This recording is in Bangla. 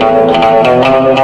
Thank you.